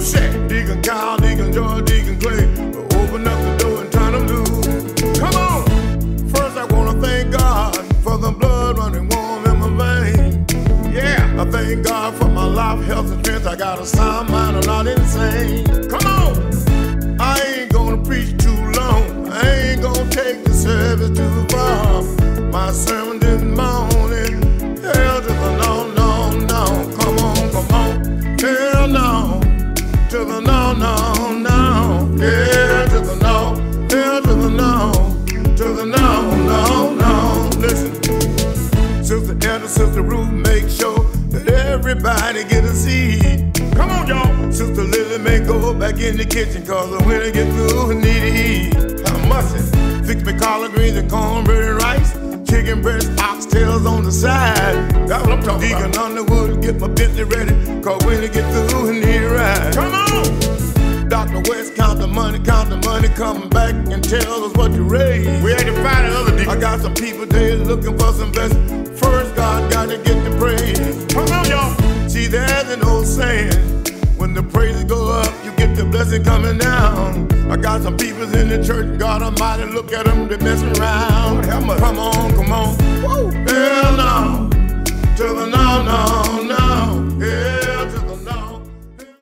new. Deacon Kyle, Deacon George, Deacon Clay. Open up the door and turn them loose. Come on! First, I wanna thank God for the blood running warm in my veins. Yeah, I thank God for my life, health, and strength. I got a sound mind, I'm not insane. Come on! I ain't gonna preach too long. I ain't gonna take the service too far. My sermon didn't mount. Sister Ruth, make sure that everybody get a seat. Come on, y'all. Sister Lily may go back in the kitchen, cause when I get through, I need to eat. I mustn't. Fix me collard greens and cornbread and rice. Chicken breast, oxtails on the side. That's what I'm talking Deacon about. Underwood, get my Bentley ready, cause when I get through, I need a ride. Come on! Dr. West, count the money, count the money, come back and tell us what you raised. We had to find another deacon. I got some people there looking for some best. First, God saying. When the praises go up, you get the blessing coming down. I got some people in the church, God Almighty, look at them, they messing around. Come on, come on.